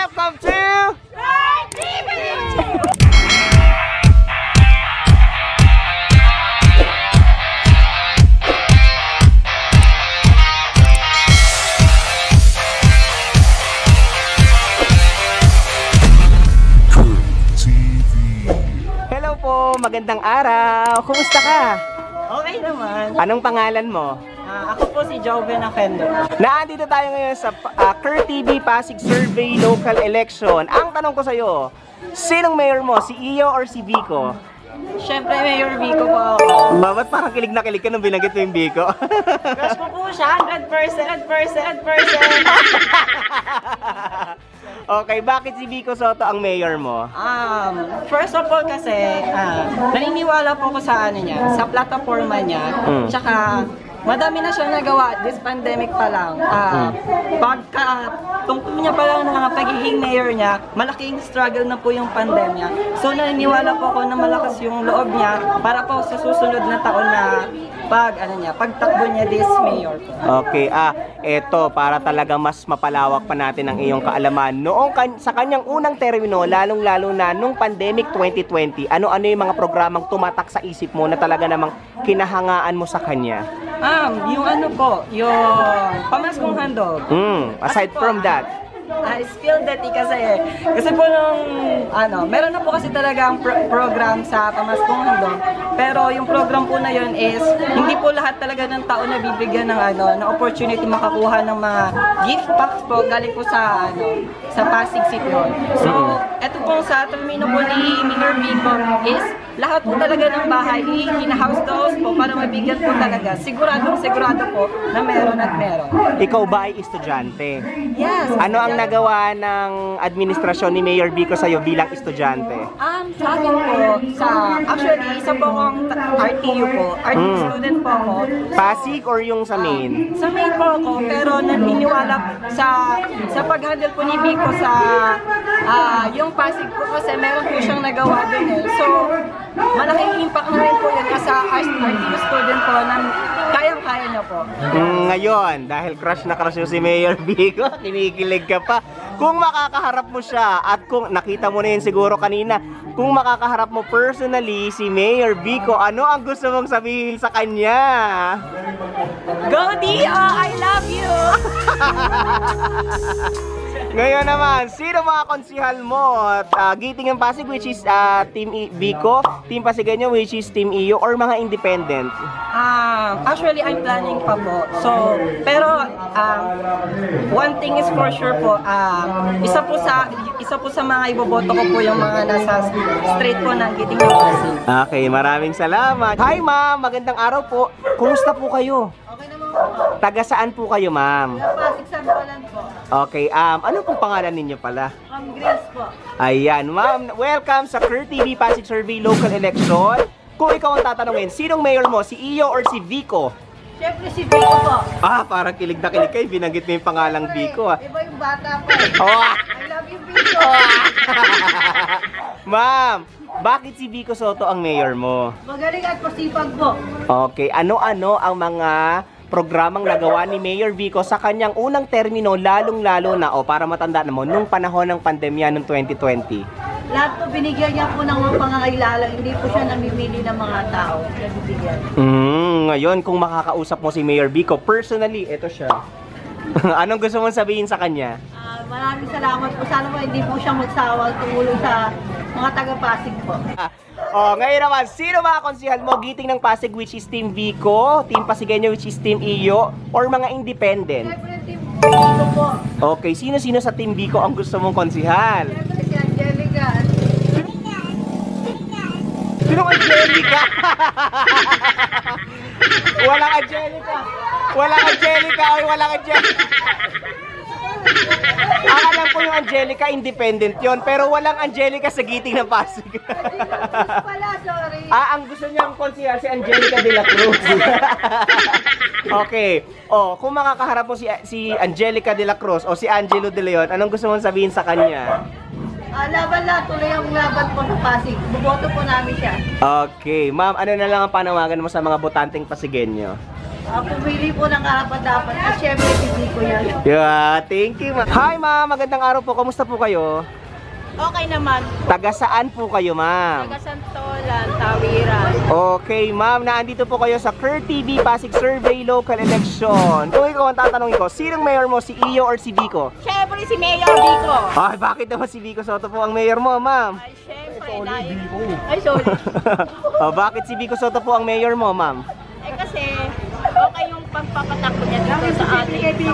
Welcome to... Hello po, magandang araw. Kumusta ka? Okay naman. Anong pangalan mo? Ah, ako po si Joven Akendo. Naandito tayo ngayon sa uh, Kurt TV Pasig Survey Local Election. Ang tanong ko sa'yo, sinong mayor mo? Si Iyo or si Vico? Siyempre, Mayor Vico po ako. Ba, ba't parang kilig na kilig ka nung binanggit mo yung Vico? Crush ko po siya, 100%, 100%, 100%. okay, bakit si Vico Soto ang mayor mo? Um, first of all kasi, ah, naniniwala po ako sa ano niya, sa plataforma niya, Mm. tsaka madami na siyang nagawa this pandemic pa lang. Ah, pagka tungkol niya pa lang ng mga pagiging mayor niya, malaking struggle na po yung pandemya. So naniniwala po ako na malakas yung loob niya para po sa susunod na taon na pag ano niya, pagtakbo niya this mayor po. Okay, ah, eto, para talaga mas mapalawak pa natin ang iyong kaalaman. Noong kan- sa kanyang unang termino, lalong-lalo na nung pandemic 2020, ano-ano yung mga programang tumatak sa isip mo na talaga namang kinahangaan mo sa kanya? Um, yung ano po, yung pamaskong handog. Hmm, aside from that, I spill that eh, kasi kasi po nung ano, meron na po kasi talagang pro- program sa Pamaskong Handog. Pero yung program po na yun is hindi po lahat talaga ng tao na bibigyan ng ano, ng opportunity makakuha ng mga gift packs po galing po sa ano, sa Pasig City Hall. So, eto po sa termino po ni Mayor Vico is lahat po talaga ng bahay hina-house to house po para mabigyan po talaga. Siguradong sigurado po na meron at meron. ikaw ba ay estudyante? Yes. Ano ang nagawa ng administrasyon ni Mayor Vico sa'yo bilang estudyante? Um, sa akin po, sa, actually, akong ta- RTU po. RTU Mm. student po ako. Pasig or yung sa main? Sa main po ako, pero naniniwala sa sa pag-handle po ni Vico sa ah, yung Pasig po kasi meron po siyang nagawa dun eh. So, malaking impact na rin po yun sa RTU student po na kayang-kaya niya po. Mm, ngayon, dahil crush na crush mo si Mayor Vico, kinikilig ka pa. Kung makakaharap mo siya at kung nakita mo na yun siguro kanina, kung makakaharap mo personally si Mayor Vico, ano ang gusto mong sabihin sa kanya? Go Dio! I love you! Ngayon naman, sino mga konsihal mo? Uh, Giting ng Pasig which is ah, Team I- Vico, Team Pasigenyo which is Team Iyo or mga independent? Um, actually, I'm planning pa po. So, pero um, one thing is for sure po, um, isa po sa isa po sa mga iboboto ko po yung mga nasa straight po ng Giting ng Pasig. Okay, maraming salamat. Hi ma'am, magandang araw po. Kumusta po kayo? Okay naman po. Taga saan po kayo ma'am? Pasig sa Balan po. Okay, um, ano pong pangalan ninyo pala? From Greece po. Ayan, ma'am, welcome sa Clear TV Pasig Survey Local Election. Kung ikaw ang tatanungin, sinong mayor mo, si Iyo or si Vico? Siyempre si Vico po. Ah, parang kilig na kilig kayo, binanggit mo yung pangalang Vico ah. Iba yung bata po. Oh, I love you, Vico. ma'am, bakit si Vico Soto ang mayor mo? Magaling at pasipag po. Okay, ano-ano ang mga programang nagawa ni Mayor Vico sa kanyang unang termino, lalong-lalo na, o para matanda na mo, nung panahon ng pandemya noong 2020? Lahat po binigyan niya po ng mga pangangailangan, hindi po siya namimili ng mga tao na bibigyan. Mm, ngayon, kung makakausap mo si Mayor Vico, personally, ito siya. Anong gusto mong sabihin sa kanya? Ah, maraming salamat po. Sana po hindi po siya magsawa tumulong sa mga taga-Pasig po. Oh, ngayon naman, sino mga konsihal mo? Giting ng Pasig which is Team Vico, Team Pasigenyo which is Team Iyo, or mga independent? Siyempre, Team Vico po. Okay, sino-sino sa Team Vico ang gusto mong konsihal? Siyempre, si Angelica. Sinong Angelica? walang Angelica. Walang Angelica. Oy, walang Angelica. Ang alam ko yung Angelica, independent yon Pero walang Angelica sa giting ng Pasig. Pala, sorry. ah, ang gusto niyang konsihal si Angelica de la Cruz. okay. Oh, kung makakaharap mo si si Angelica de la Cruz o si Angelo de Leon, anong gusto mong sabihin sa kanya? Ah, laban na, tuloy ang laban po sa Pasig. Buboto po namin siya. Okay, ma'am, ano na lang ang panawagan mo sa mga botanteng Pasigenyo? Ah, pumili po ng karapat-dapat. At syempre, hindi ko yan. Yeah, thank you, ma'am. Hi, ma'am. Magandang araw po. Kamusta po kayo? Okay naman. Taga saan po kayo, ma'am? Taga Santolan, Tawiran. Okay, ma'am. Naandito po kayo sa Kurt TV Pasig Survey Local Election. Kung ikaw ang tatanungin ko, sinong mayor mo, si Iyo or si Biko? Siyempre si Mayor Vico. Ay, bakit naman si Biko Soto po ang mayor mo, ma'am? Ay, siyempre. Dahil... Ay, sorry. oh, bakit si Biko Soto po ang mayor mo, ma'am? Kasi, okay yung pagpapatakbo niya dito sa ating.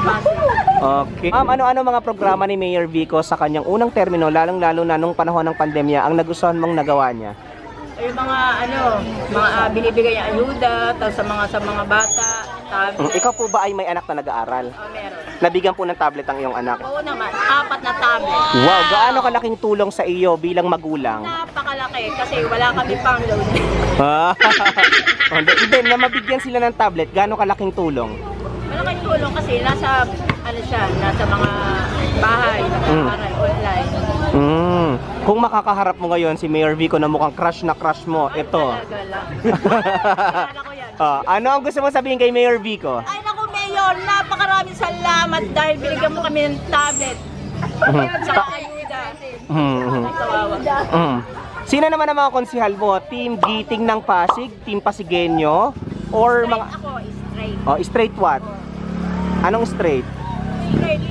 Okay. Ma'am, ano-ano mga programa ni Mayor Vico sa kanyang unang termino, lalong-lalo na nung panahon ng pandemya, ang nagustuhan mong nagawa niya? Yung mga ano, mga ah, binibigay niya ayuda, tapos sa mga sa mga bata, Mm, tablet. Ikaw po ba ay may anak na nag-aaral? Oh, meron. Nabigyan po ng tablet ang iyong anak? Oo naman, apat na tablet. Wow, gaano kalaking tulong sa iyo bilang magulang? Napakalaki kasi wala kami pang load. Ah, Hindi, hindi, na mabigyan sila ng tablet, gaano kalaking tulong? Malaking tulong kasi nasa ano siya, nasa mga bahay, nag-aaral online. Mm. Kung makakaharap mo ngayon si Mayor Vico na mukhang crush na crush mo, ito. Talaga lang. Kilala ko yan. Ah, ano ang gusto mo sabihin kay Mayor Vico? Ay naku, Mayor, napakaraming salamat dahil binigyan mo kami ng tablet. Sa ayuda. Mm. Sino naman ang mga konsihal mo? Team Giting ng Pasig, Team Pasigenyo, or mga ako, straight. oh, straight what? Anong straight?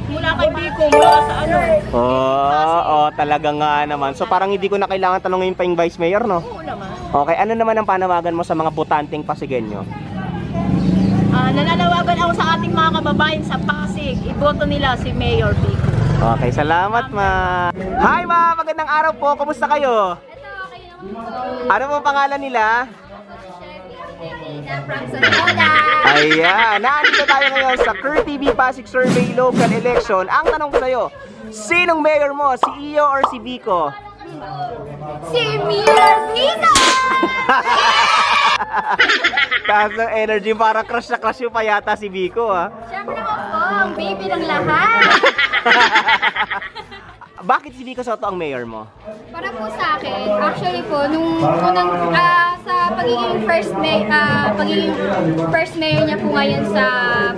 Mula kay Biko, mula sa ano. Oh, oh, talaga nga naman. So parang hindi ko na kailangan tanongin pa yung Vice Mayor, no? Oo naman. Okay, ano naman ang panawagan mo sa mga botanteng Pasigenyo? Ah, nananawagan ako sa ating mga kababayan sa Pasig. Iboto nila si Mayor Biko. Okay, salamat ma. Hi ma, magandang araw po. Kumusta kayo? Ano po pangalan nila? Ayan, nandito tayo ngayon sa Kurt TV Pasig Survey Local Election. Ang tanong ko sa'yo, sinong mayor mo? Si Iyo or si Biko? Si Mayor Biko! Taas ng energy, para crush na crush yung pa yata si Biko ah. Siyempre po, ang baby ng lahat. Bakit si Biko Soto ang mayor mo? Para po sa akin, actually po, nung unang ah, sa pagiging first may ah, pagiging first mayor niya po ngayon sa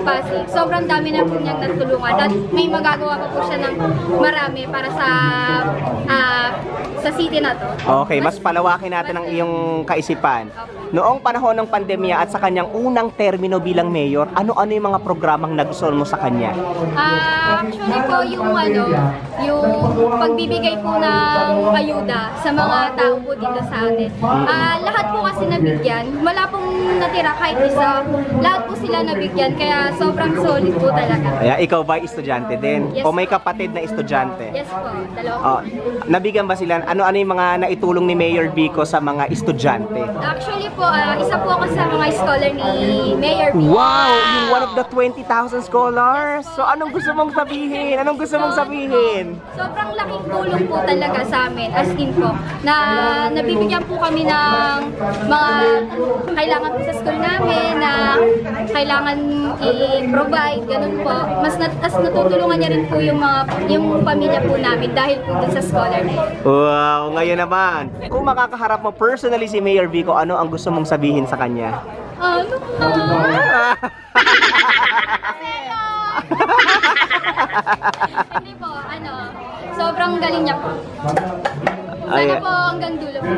Pasig, sobrang dami na po niyang natulungan at may magagawa pa po siya ng marami para sa ah, sa city na to. Okay, mas palawakin natin ang iyong kaisipan. Noong panahon ng pandemya at sa kanyang unang termino bilang mayor, ano-ano yung mga programang nagustuhan mo sa kanya? Ah, actually po yung ano, yung pagbibigay po ng ayuda sa mga tao po dito sa atin. Ah, lahat po kasi nabigyan, wala pong natira kahit isa. Lahat po sila nabigyan kaya sobrang solid po talaga. Kaya ikaw ba estudyante din? Yes, o may kapatid na estudyante? Yes po, dalawa po. Oh, nabigyan ba sila? Ano-ano yung mga naitulong ni Mayor Vico sa mga estudyante? Actually po, ah, isa po ako sa mga scholar ni Mayor B. Wow! Yung one of the 20,000 scholars! So anong gusto mong sabihin? Anong gusto mong sabihin? Sobrang laking tulong po talaga sa amin, as in po, na nabibigyan po kami ng mga kailangan po sa school namin, na kailangan i-provide, ganun po. Mas, nat as natutulungan niya rin po yung mga yung pamilya po namin dahil po dun sa scholar na yun. Wow! Ngayon naman, kung makakaharap mo personally si Mayor Vico, ano ang gusto mong sabihin sa kanya? Ano ba? Hindi po, ano, sobrang galing niya po. Sana Ay- po hanggang dulo po.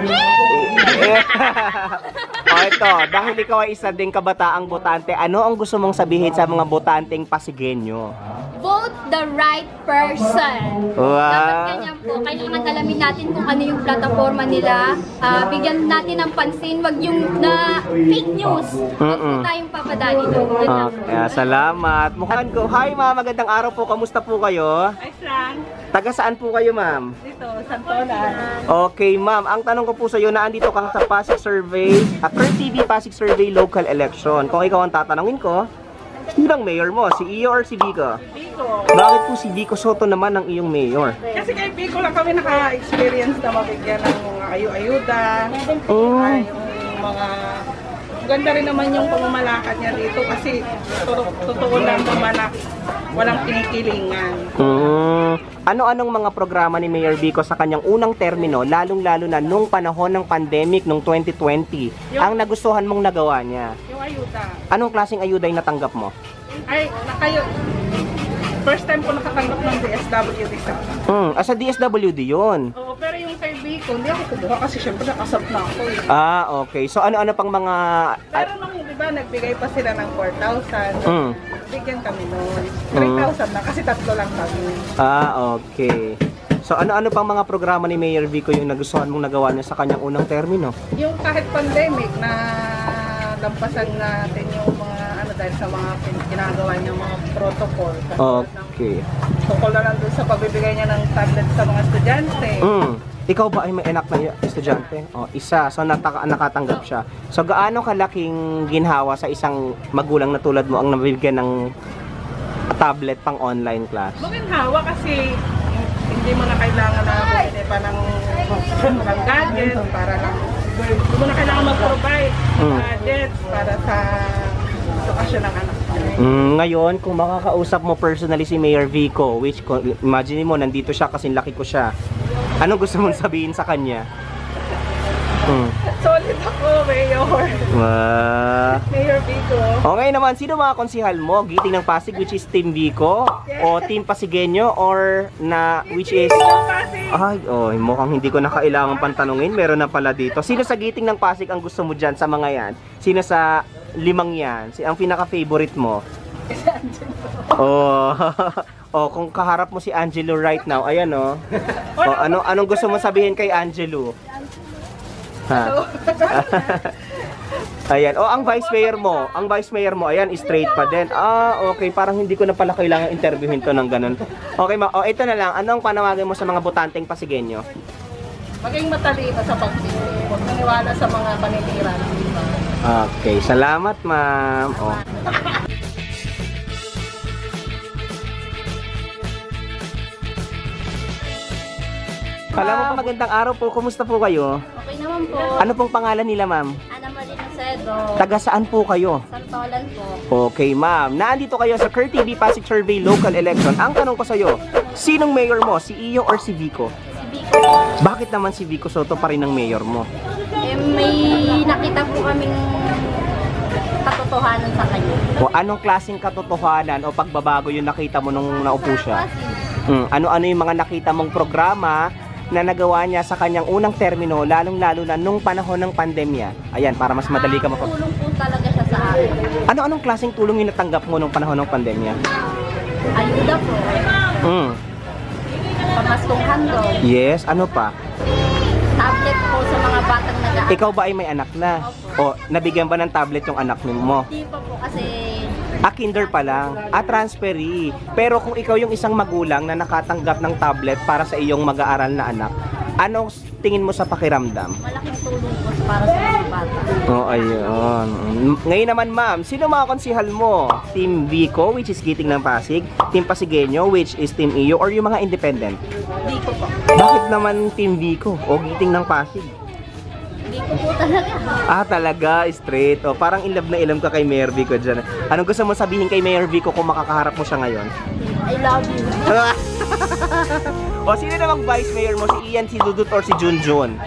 o ito, dahil ikaw ay isa ding kabataang botante, ano ang gusto mong sabihin sa mga botanteng Pasigenyo? Vote the right person. Wow. Dapat ganyan po. Kailangan alamin natin kung ano yung plataforma nila. Ah, bigyan natin ng pansin. Wag yung na fake news. Huwag po Mm-mm. tayong papadali doon. Yun lang po. Okay, salamat. Mukhaan ko. Hi ma'am, magandang araw po. Kamusta po kayo? Ay, Frank, Taga saan po kayo ma'am? dito, Santolan. Okay ma'am, ang tanong ko po sa iyo, naandito ka sa Pasig Survey, at Current TV Pasig Survey Local Election. Kung ikaw ang tatanungin ko, sinang mayor mo? Si Iyo or si Vico? Biko. Bakit po si Vico Soto naman ang iyong mayor? Kasi kay Biko lang kami naka-experience na mabigyan ng mga ayu-ayuda. Ay, yung mga ganda rin naman yung pamamalakad niya dito kasi totoo, totoo lang naman na walang kinikilingan. Mm. Ano-anong mga programa ni Mayor Vico sa kanyang unang termino, lalong-lalo na nung panahon ng pandemic nung 2020, ang nagustuhan mong nagawa niya? Yung ayuda. Anong klaseng ayuda yung natanggap mo? Ay, nakayo. First time ko nakatanggap ng DSWD sa. Hmm, ah, sa DSWD yun. Oo, pero yung kay Vico, hindi ako kumuha kasi syempre nakasap na ako eh. Ah, okay. So ano-ano pang mga... Pero nung, di ba, nagbigay pa sila ng 4,000. Mm. Bigyan kami noon. Mm. 3,000 na kasi tatlo lang kami. Ah, okay. So ano-ano pang mga programa ni Mayor Vico yung nagustuhan mong nagawa niya sa kanyang unang termino? Yung kahit pandemic na lampasan natin yung dahil sa mga ginagawa niya mga protocol. Okay. Tukol na lang dun sa pagbibigay niya ng tablet sa mga estudyante. Mm. Ikaw ba ay may anak na estudyante? O, isa. So nataka- nakatanggap siya. So gaano kalaking ginhawa sa isang magulang na tulad mo ang nabibigyan ng tablet pang online class? Maginhawa kasi hindi mo na kailangan na bumili pa ng, ng gadget para lang hindi mo na kailangan mag-provide ng Mm. gadgets para sa edukasyon ng anak mo. Mm, ngayon, kung makakausap mo personally si Mayor Vico, which ko- imagine mo, nandito siya kasi laki ko siya. Anong gusto mong sabihin sa kanya? Mm. Solid ako, Mayor. Wow. Mayor Vico. Okay naman, sino mga konsihal mo? Giting ng Pasig which is Team Vico o Team Pasigueño or na which is Ay, oh, mukhang hindi ko na kailangan pantanungin. Meron na pala dito. Sino sa Giting ng Pasig ang gusto mo dyan sa mga yan? Sino sa limang yan? Si ang pinaka-favorite mo? Oh. oh, kung kaharap mo si Angelo right now, ayan oh. oh ano anong gusto mo sabihin kay Angelo? Ha? Ayan. O, ang vice mayor mo, ang vice mayor mo, ayan, straight pa din. Ah, okay. Parang hindi ko na pala kailangan interviewin to ng ganun. Okay, ma. O, ito na lang. Anong panawagan mo sa mga butanteng pasigenyo? maging matalino sa pagpili. Huwag maniwala sa mga panitira ng iba. Okay. Salamat, ma'am. Oh. Alam mo magandang araw po. Kumusta po kayo? Naman po. Ano pong pangalan nila, ma'am? Ana Maria Macedo. Taga saan po kayo? Santolan po. Okay, ma'am. Nandito kayo sa Kurt TV Pasig Survey Local Election. Ang tanong ko sa'yo, sinong mayor mo? Si Iyo or si Vico? Si Vico. Bakit naman si Vico Soto pa rin ang mayor mo? Eh, may nakita po kaming katotohanan sa kanya. O anong klaseng katotohanan o pagbabago yung nakita mo nung naupo siya? Hmm, ano-ano yung mga nakita mong programa na nagawa niya sa kanyang unang termino, lalong-lalo na nung panahon ng pandemya? Ayan, para mas madali ka mapag... Tulong po talaga siya sa akin. Ano-anong klaseng tulong yung natanggap mo nung panahon ng pandemya? Ayuda po. Hmm, Pamaskong handog. yes, ano pa? Tablet po sa mga batang nag-aaral. Ikaw ba ay may anak na? O nabigyan ba ng tablet yung anak mo? Hindi pa po kasi Ah, kinder pa lang. Ah, transferee. Pero kung ikaw yung isang magulang na nakatanggap ng tablet para sa iyong mag-aaral na anak, anong tingin mo sa pakiramdam? malaking tulong po para sa mga bata. Oh, ayun. Ngayon naman, ma'am, sino mga konsihal mo? Team Vico, which is Giting ng Pasig, Team Pasigueño, which is Team Iyo, or yung mga independent? Vico po. Bakit naman Team Vico o Giting ng Pasig? Po talaga. Ah, talaga, straight. O, parang in love na ilam ka kay Mayor Vico dyan. Anong gusto mo sabihin kay Mayor Vico kung makakaharap mo siya ngayon? I love you. o, sino namang vice mayor mo? Si Ian, si Dudut, or si Junjun?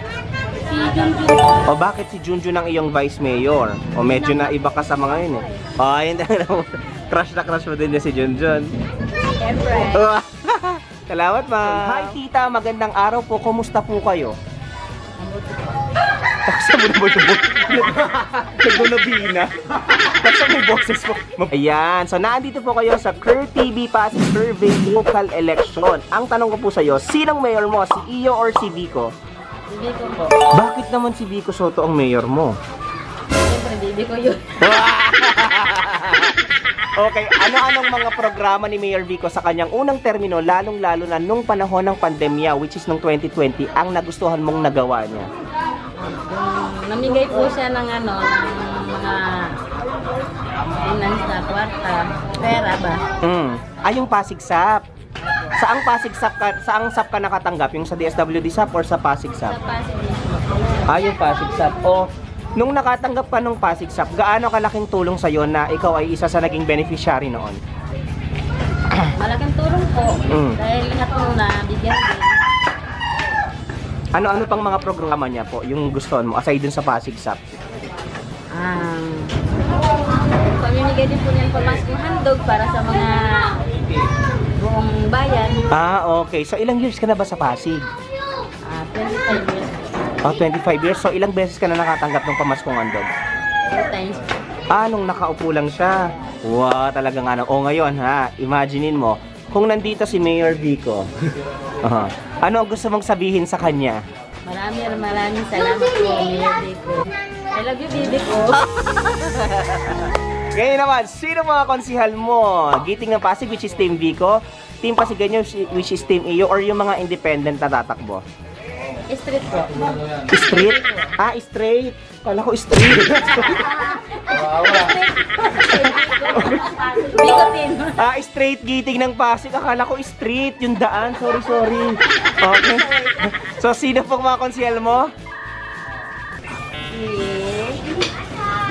Si Junjun. O, bakit si Junjun ang iyong vice mayor? O, medyo na iba ka sa mga yun eh. O, ayun crush na crush mo din niya si Junjun. Siyempre. Salamat, ma'am. Hi, tita. Magandang araw po. Kumusta po kayo? Sa mo naman yung Nagbunobina. Nasa may boses mo. Ayan. So, nandito po kayo sa Cur TV Pasig Survey Local Election. Ang tanong ko po sa'yo, sinong mayor mo? Si Iyo or si Vico? Si Vico po. Bakit naman si Vico Soto ang mayor mo? Siyempre, baby ko yun. okay, ano-anong mga programa ni Mayor Vico sa kanyang unang termino, lalong-lalo na nung panahon ng pandemya, which is nung 2020, ang nagustuhan mong nagawa niya? Namigay po siya ng ano, ng mga finance na kwarta, pera ba? Mm. Ay, yung Pasig SAP. Saang Pasig SAP ka, saang SAP ka nakatanggap? Yung sa DSWD SAP or sa Pasig Sa SAP? Pasig. Ah, yung Pasig SAP. O, nung nakatanggap ka ng Pasig SAP, gaano kalaking tulong sa'yo na ikaw ay isa sa naging beneficiary noon? Malaking tulong po. Mm. Dahil lahat po na bigyan din. Ano-ano pang mga programa niya po, yung gusto mo, aside dun sa Pasig Sap? Um, pamimigay din po niyan pamaskong handog para sa mga buong bayan. Ah, okay. So, ilang years ka na ba sa Pasig? Ah, 25 years. Oh, 25 years. So, ilang beses ka na nakatanggap ng pamaskong andog? Two times. Ah, nung nakaupo lang siya. Wow, talaga nga. na- O ngayon ha, imaginein mo, kung nandito si Mayor Vico, Aha. ano gusto mong sabihin sa kanya? Maraming maraming salamat po, Vico. I love you, baby ko. Ngayon naman, sino mga konsihal mo? Giting ng Pasig, which is Team Vico, Team Pasigenyo, which is Team Iyo, or yung mga independent na tatakbo? Street po. Street? Ah, straight. Kala ko. Vico din. ah, straight giting ng Pasig. Akala ko street, yung daan. Sorry, sorry. Okay. So, sino pong mga konsihal mo?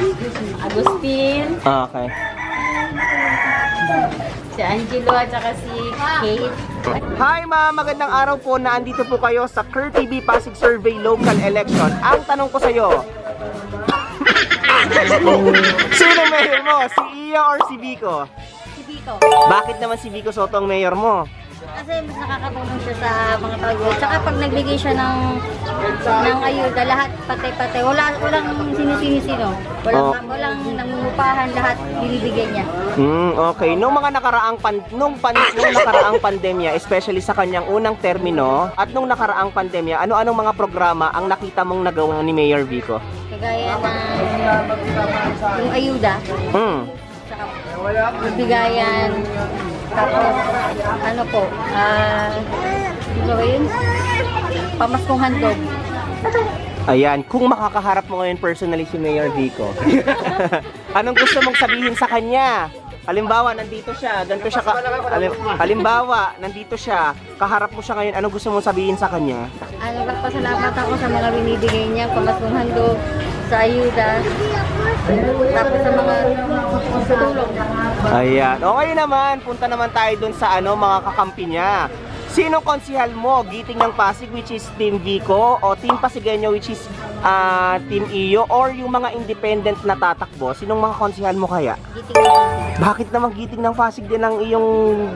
Si Agustin, Okay. Si Angelo at saka si Kate. Hi ma'am, magandang araw po na andito po kayo sa Cur TV Pasig Survey Local Election. Ang tanong ko sa iyo, Sino mayor mo? Si Iya or si Vico? Si Vito. Bakit naman si Vico Soto ang mayor mo? Kasi mas nakakatulong siya sa mga tao. Tsaka pag nagbigay siya ng ng ayuda, lahat patay-patay. Wala walang sinisino-sino. Walang Oh. walang nangungupahan, lahat binibigay niya. Hmm, okay. Nung mga nakaraang pan nung, pan nung nakaraang pandemya, especially sa kanyang unang termino at nung nakaraang pandemya, ano-anong mga programa ang nakita mong nagawa ni Mayor Vico? Kagaya ng yung ayuda, Hmm. Bigayan, tapos ano po, ah, ba yun? Pamaskong handog. Ayan, kung makakaharap mo ngayon personally si Mayor Vico, anong gusto mong sabihin sa kanya? Halimbawa, nandito siya, ganito siya ka, halim- halimbawa, nandito siya, kaharap mo siya ngayon, anong gusto mong sabihin sa kanya? Ano, nagpasalamat ako sa mga binibigay niya, pamaskong handog, sa ayuda, tapos sa mga. Ayan. Okay naman, punta naman tayo dun sa ano, mga kakampi niya. Sino konsihal mo? Giting ng Pasig which is Team Vico o Team Pasigenyo which is ah, Team Iyo or yung mga independent na tatakbo? Sinong mga konsihal mo kaya? Giting na Bakit naman giting ng Pasig din ang iyong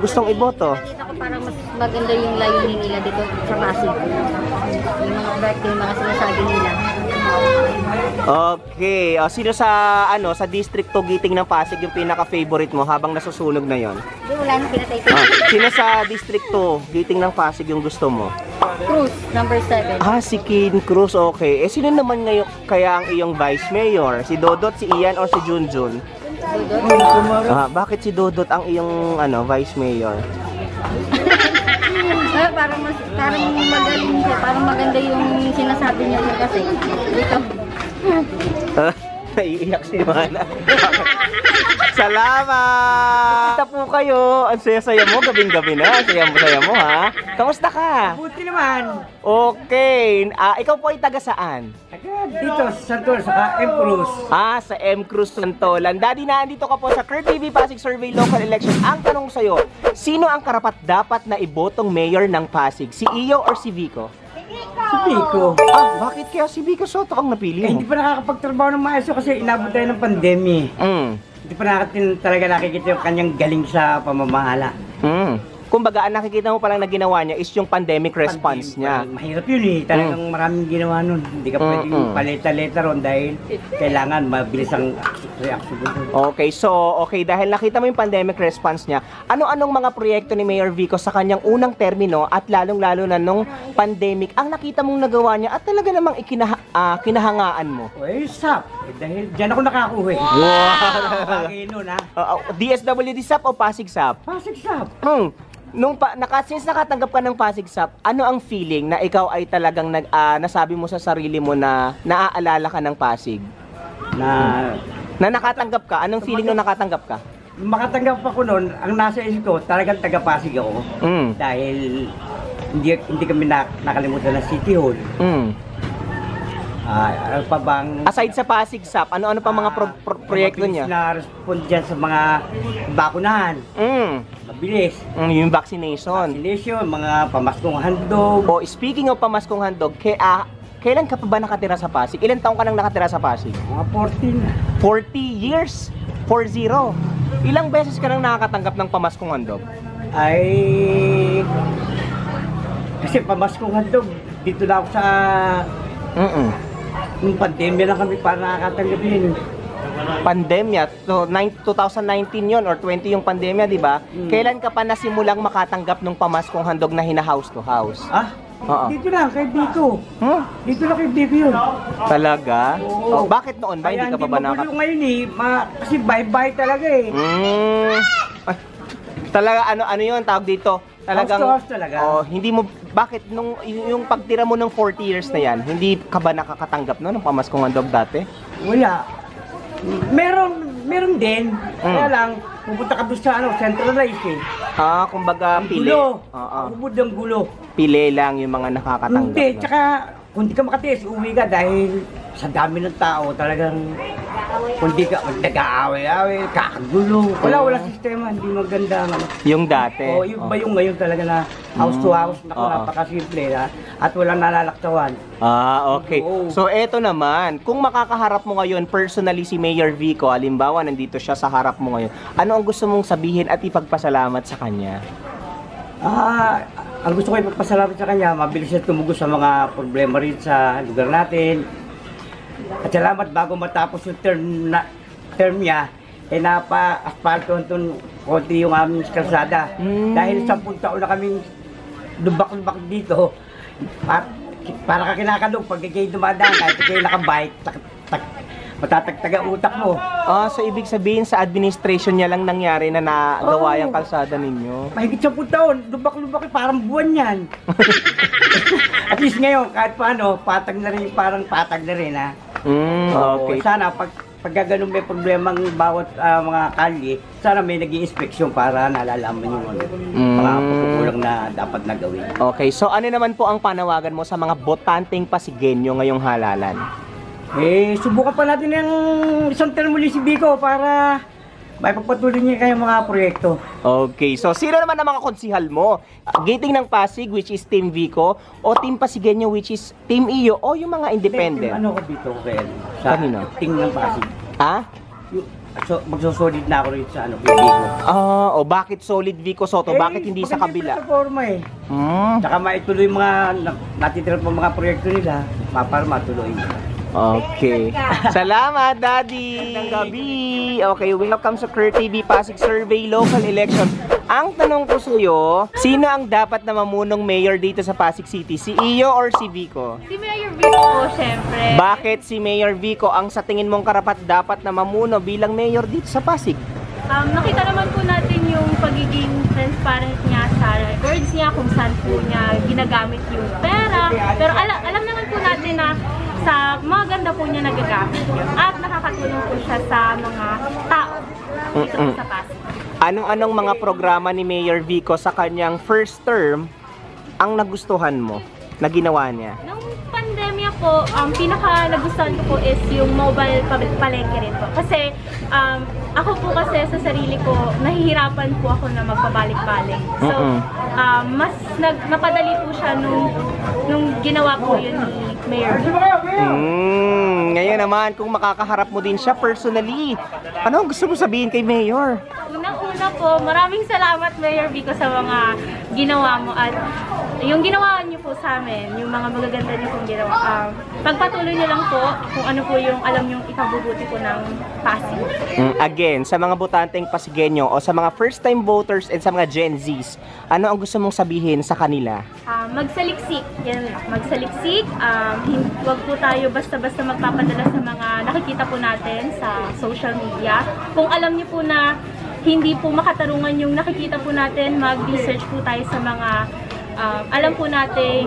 gustong iboto? Nakita ko parang mas maganda yung layunin nila dito sa Pasig. Yung mga birthday, yung mga sinasabi nila. Okay. O, sino sa ano sa District 2 giting ng Pasig yung pinaka-favorite mo habang nasusunog na yon? Wala pinatay Ah, sino sa District 2 giting ng Pasig yung gusto mo? Cruz, number 7. Ah, si Kin Cruz, okay. Eh, sino naman ngayon kaya ang iyong vice mayor? Si Dodot, si Ian, or si Junjun? Dudot. Ah, bakit si Dodot ang iyong ano, vice mayor? Ah, parang mas, parang magaling siya, parang maganda yung sinasabi niya po kasi. Dito. Ah, Naiiyak si Mana. Salamat! Kita po kayo. Ang saya-saya mo, gabing-gabi na. Ang Saya mo, saya mo, ha? Kamusta ka? Buti naman. Okay. Ah, ikaw po ay taga saan? Taga dito sa Santor, saka M. Cruz. Ah, sa M. Cruz Santolan. Daddy, nandito ka po sa Cur TV Pasig Survey Local Election. Ang tanong sa'yo, sino ang karapat dapat na ibotong mayor ng Pasig? Si Iyo or si Vico? Si Pico. Ah, bakit kaya si Vico Soto ang napili Eh, mo? hindi pa nakakapagtrabaho ng maayos kasi inabot tayo ng pandemya. Mm. Hindi pa nakatin talaga nakikita yung kanyang galing sa pamamahala. Mm. Kumbaga, ang nakikita mo palang na ginawa niya is yung pandemic response niya. Mahirap yun eh. Talagang maraming ginawa nun. Hindi ka Mm, pwedeng mm. paleta-leta ron dahil kailangan mabilis ang reaction. Okay, so okay dahil nakita mo yung pandemic response niya, ano-anong mga proyekto ni Mayor Vico sa kanyang unang termino at lalong-lalo na nung pandemic ang nakita mong nagawa niya at talaga namang ikinaha, ah, kinahangaan mo? Eh, sap. Eh, dahil dyan ako nakakuha eh. Wow! Bagay nun ha. Ah, ah, DSWD SAP o Pasig SAP? Pasig sap. Hmm. Nung pa, naka, since nakatanggap ka ng Pasig SAP, ano ang feeling na ikaw ay talagang nag, ah, nasabi mo sa sarili mo na naaalala ka ng Pasig? Na Na nakatanggap ka? Anong feeling nung nakatanggap ka? makatanggap ako noon, ang nasa isip ko, talagang taga-Pasig ako. Mm. Dahil hindi hindi kami na, nakalimutan ng City Hall. Mm. Ah, ano pa bang Aside sa Pasig SAP, ano-ano pa mga pro- pro- proyekto mabilis niya? na respond dyan sa mga bakunahan. Mm. mabilis. Mm, yung vaccination. Vaccination, mga pamaskong handog. O, speaking of pamaskong handog, kay, ah, kailan ka pa ba nakatira sa Pasig? Ilan taong ka nang nakatira sa Pasig? Mga 14 na. 40 years. 4-0. Ilang beses ka nang nakakatanggap ng pamaskong handog? Ay... Kasi pamaskong handog, dito na ako sa... Mm Pandemya lang kami para nakakatanggap yun. Pandemya. So, nine- 2019 yon or 20 yung pandemya, di ba? Mm. Kailan ka pa nasimulang makatanggap ng pamaskong handog na hina-house to house? Ah? Oo. Dito lang, kay Biko. Hmm? Dito lang kay Biko yun. Talaga? Oo. Oh, bakit noon ba? Kaya Hindi ka pa ba magulo nakaka... ngayon eh. Ma- kasi bye-bye talaga eh. Mm. Ay, talaga ano ano 'yon tawag dito? Talagang House to house talaga. Oh, hindi mo bakit nung yung pagtira mo ng 40 years na 'yan, hindi ka ba nakakatanggap no ng pamaskong handog dati? Wala. Meron, meron din. Mm. Kaya lang, pupunta ka doon sa ano, centralized eh. Ah, kumbaga Ang pili. gulo. Oo. Ang ubod ng gulo. Pili lang yung mga nakakatanggap. Hindi, no? tsaka kung di ka makatiis, uwi ka dahil sa dami ng tao talagang kung di ka nag-aaway-aaway, kakagulo. Wala, wala sistema, hindi maganda. Ano. yung dati. O, yung ba yung ngayon talaga na house to house, naku, Oo. napakasimple na, at walang nalalaktawan. Ah, okay. Oo. So eto naman, kung makakaharap mo ngayon personally si Mayor Vico, halimbawa nandito siya sa harap mo ngayon, ano ang gusto mong sabihin at ipagpasalamat sa kanya? Ah, ang gusto ko ipagpasalamat sa kanya, mabilis siya tumugos sa mga problema rin sa lugar natin. At salamat bago matapos yung term, na, term niya, eh napa-asfalto itong konti yung aming kalsada. Mm. Dahil sa taon na kaming lubak-lubak dito, at para ka kinakalog pag kayo dumadaan, kahit kayo nakabike, tak, tak, matatagtaga utak mo. Ah, so ibig sabihin sa administration niya lang nangyari na nagawa Oo. yung kalsada ninyo? Mahigit sa taon, lubak-lubak parang buwan yan. At least ngayon, kahit paano, patag na rin, parang patag na rin ha. Mm, okay. Sana pag pagka ganun may problemang bawat ah, mga kalye, sana may naging inspeksyon para nalalaman yung ano, Mm. mga pagkukulang na dapat na gawin. Okay, so ano naman po ang panawagan mo sa mga botanteng Pasigenyo ngayong halalan? Eh, subukan pa natin yung isang term muli si Biko para may pagpatuloy niya kayong mga proyekto. Okay, so sino naman ang mga konsihal mo? Uh, Gating ng Pasig, which is Team Vico, o Team Pasigenyo, which is Team Iyo, o yung mga independent? Ano ko dito kay sa Kanino? ting ng Pasig. Ah? Yung- So, magsusolid na ako rin sa ano, kay Biko. Ah, o bakit solid Vico Soto? Eh, bakit hindi sa maganda yung kabila? plataforma eh. Hmm, Tsaka maituloy mga na- natitira pa mga proyekto nila pa- para matuloy. Okay. Salamat, Daddy! Magandang gabi! Okay, welcome sa Clear TV Pasig Survey Local Election. Ang tanong ko sa iyo, sino ang dapat na mamunong mayor dito sa Pasig City? Si Iyo or si Vico? Si Mayor Vico po, syempre. Bakit si Mayor Vico ang sa tingin mong karapat dapat na mamuno bilang mayor dito sa Pasig? Um, nakita naman po natin yung pagiging transparent niya sa records niya, kung saan po niya ginagamit yung pera. Pero alam, alam naman po natin na sa mga ganda po niya nagagamit yun. At nakakatulong po siya sa mga tao dito po Mm-mm. sa Pasig. Anong-anong mga programa ni Mayor Vico sa kanyang first term ang nagustuhan mo na ginawa niya? Nung pandemya po, ang pinaka nagustuhan ko po is yung mobile pal- palengke rin po. Kasi um, ako po kasi sa sarili ko, nahihirapan po ako na magpabalik-balik. So, Mm-mm. um, mas nag, napadali po siya nung, nung ginawa po yun ni Mayor. Hmm, ngayon naman, kung makakaharap mo din siya personally, ano ang gusto mo sabihin kay Mayor? Unang-una po, maraming salamat Mayor Vico sa mga ginawa mo at yung ginawa niyo po sa amin, yung mga magaganda niyo pong ginawa. Um, pagpatuloy niyo lang po kung ano po yung alam yung ikabubuti po ng Pasig. Mm, again, sa mga botanteng Pasigenyo o sa mga first-time voters and sa mga Gen Zs, ano ang gusto mong sabihin sa kanila? Um, magsaliksik, yan lang. Magsaliksik, um, wag po tayo basta-basta magpapadala sa mga nakikita po natin sa social media. Kung alam niyo po na hindi po makatarungan yung nakikita po natin, mag-research po tayo sa mga um, alam po nating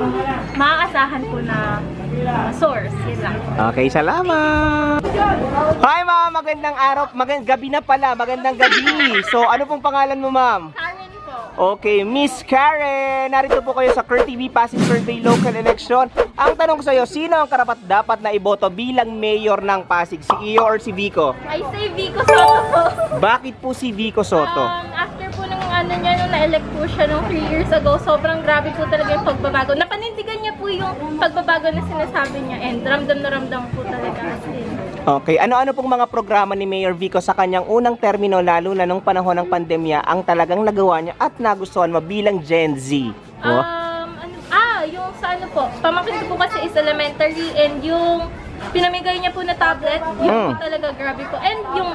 maaasahan po na uh, source. Yun lang. Okay, salamat! Hi ma'am, magandang araw, magandang gabi na pala, magandang gabi. So, ano pong pangalan mo ma'am? Po. Okay, Miss Karen, narito po kayo sa Cur TV Pasig Survey Local Election. Ang tanong ko sa iyo, sino ang karapat dapat na iboto bilang mayor ng Pasig? Si Iyo or si Vico? I say Vico Soto po. Bakit po si Vico Soto? Um, after po ng ano niya, nung na-elect po siya nung 3 years ago, sobrang grabe po talaga yung pagbabago. Napanindigan niya po yung pagbabago na sinasabi niya and ramdam na ramdam po talaga as in. Okay, ano-ano pong mga programa ni Mayor Vico sa kanyang unang termino lalo na nung panahon ng pandemya ang talagang nagawa niya at nagustuhan mo bilang Gen Z? Oh. Um, ano, ah, yung sa ano po, pamangkin ko po kasi is elementary and yung pinamigay niya po na tablet, yun Mm. po talaga grabe po. And yung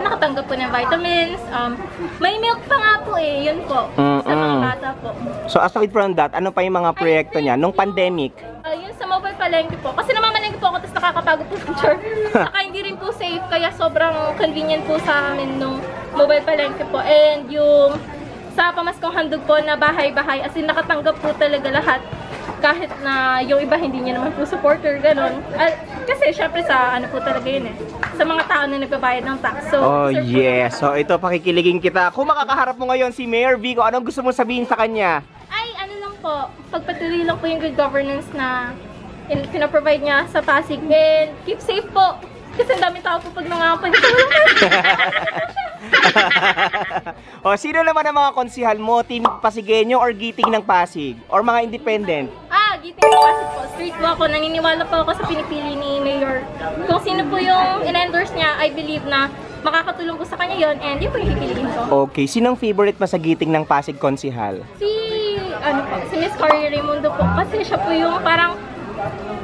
nakatanggap po ng vitamins, um, may milk pa nga po eh, yun po, sa mga Mm-mm. bata po. So aside from that, ano pa yung mga proyekto niya nung pandemic? Yun sa mobile palengke po. Kasi namamalengke po ako tapos nakakapagod po ng char. Saka hindi rin po safe kaya sobrang convenient po sa amin nung mobile palengke po. And yung sa pamaskong handog po na bahay-bahay as in nakatanggap po talaga lahat kahit na yung iba hindi niya naman po supporter, ganun. Ah, kasi syempre sa ano po talaga yun eh. Sa mga tao na nagbabayad ng tax. So, Oh yes. So ito pakikiligin kita. Kung makakaharap mo ngayon si Mayor Vico, anong gusto mong sabihin sa kanya? Ay, ano lang po, pagpatuloy lang po yung good governance na in, pinaprovide niya sa Pasig. And keep safe po. Kasi ang dami tao po pag nangangapan. o sino naman ang mga konsihal mo? Team Pasigueño or Giting ng Pasig? Or mga independent? Ng Pasig po. Straight po ako. Naniniwala po ako sa pinipili ni Mayor. Kung sino po yung in-endorse niya, I believe na makakatulong po sa kanya yon and yun po yung pipiliin ko. Okay, sinong favorite mo sa Giting ng Pasig konsihal? Si, ano po, si Miss Cory Raimundo po. Kasi siya po yung parang,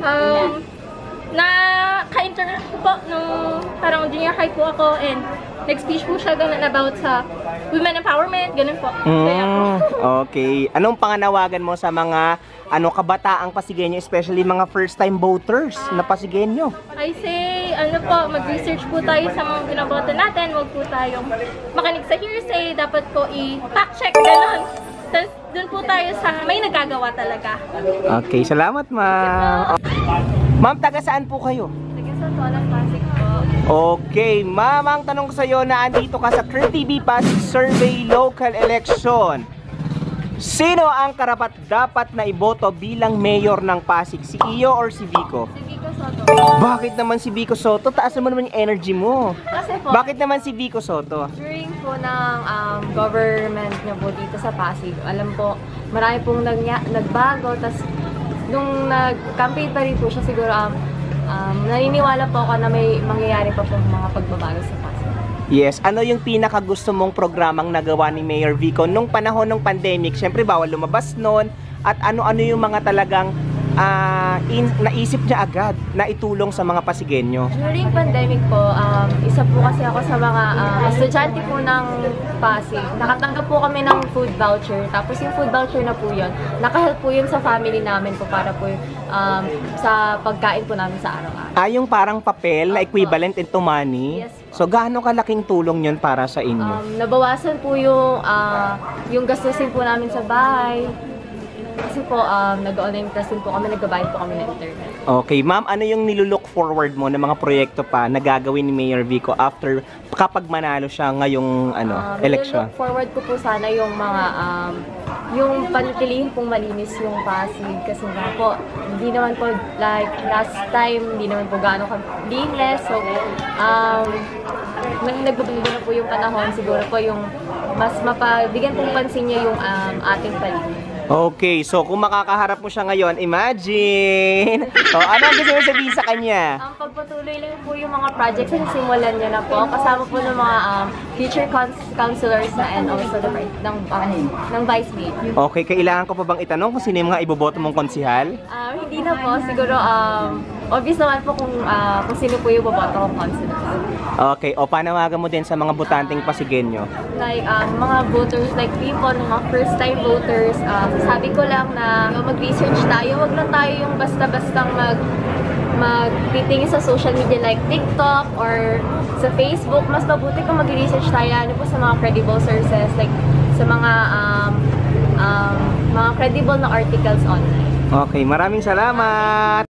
um, na ka-interact ko po nung parang junior high po ako and nag-speech po siya ganun about sa women empowerment, ganun po. Kaya po. Mm, okay. Anong panganawagan mo sa mga ano kabataang Pasigueño, especially mga first-time voters na Pasigueño? I say, ano po, mag-research po tayo sa mga binaboto natin. Huwag po tayong makinig sa hearsay. Dapat po i-fact check, gano'n. Tapos dun po tayo sa may nagagawa talaga. Okay, salamat ma'am. Ma'am, taga saan po kayo? Sige, sa Tolang Pasig po. Okay, ma'am, ang tanong ko sa iyo na andito ka sa TV Pasig Survey Local Election. Sino ang karapat dapat na iboto bilang mayor ng Pasig? Si Iyo or si Vico? Si Vico Soto. Bakit naman si Vico Soto? Taas naman naman yung energy mo. Kasi po, Bakit naman si Vico Soto? during po ng um, government niya po dito sa Pasig, alam po, marami pong nagnya, nagbago, tas nung nag-campaign pa rin po siya, siguro um, um, naniniwala po ako na may mangyayari pa po mga pagbabago sa Pasig. Yes, ano yung pinaka gusto mong programang nagawa ni Mayor Vico nung panahon ng pandemic? Siyempre bawal lumabas noon at ano-ano yung mga talagang ah, in- naisip niya agad na itulong sa mga Pasigueño. During pandemic po, um, isa po kasi ako sa mga um, estudyante po ng Pasig. Nakatanggap po kami ng food voucher. Tapos yung food voucher na po yun, nakahelp po yun sa family namin po para po um, sa pagkain po namin sa araw-araw. Ah, yung parang papel na equivalent into money. Yes. So gaano kalaking tulong yun para sa inyo? Um, nabawasan po yung, ah, yung gastusin po namin sa bahay. Kasi po, um, nag-online class din po kami, nagbabayad po kami ng internet. Okay, ma'am, ano yung nilulook forward mo na mga proyekto pa na gagawin ni Mayor Vico after kapag manalo siya ngayong ano, Um, election? nilook forward ko po sana yung mga, um, yung panitilihin pong malinis yung Pasig. Kasi nga po, hindi naman po, like, last time, hindi naman po gaano ka-cleanless. So, um, nang nagbabago na po yung panahon, siguro po yung mas mapabigyan pong pansin niya yung um, ating paligid. Okay, so kung makakaharap mo siya ngayon, imagine! O, ano ang gusto mo sabihin sa kanya? Ang pagpatuloy lang po yung mga projects na simulan niya na po, kasama po ng mga um, future counselors na and also the ng, um, ng vice mayor. Okay, kailangan ko pa bang itanong kung sino yung mga iboboto mong konsihal? Um, hindi na po, siguro um, obvious naman po kung, uh, kung sino po yung boboto kong counselors. Okay, o panawagan mo din sa mga butanteng Pasigueño. Like um, mga voters, like people, mga first time voters, um, sabi ko lang na mag-research tayo, wag lang tayo yung basta-bastang mag magtitingin sa social media like TikTok or sa Facebook, mas mabuti kung mag-research tayo ano po sa mga credible sources like sa mga um, um, mga credible na articles online. Okay, maraming salamat!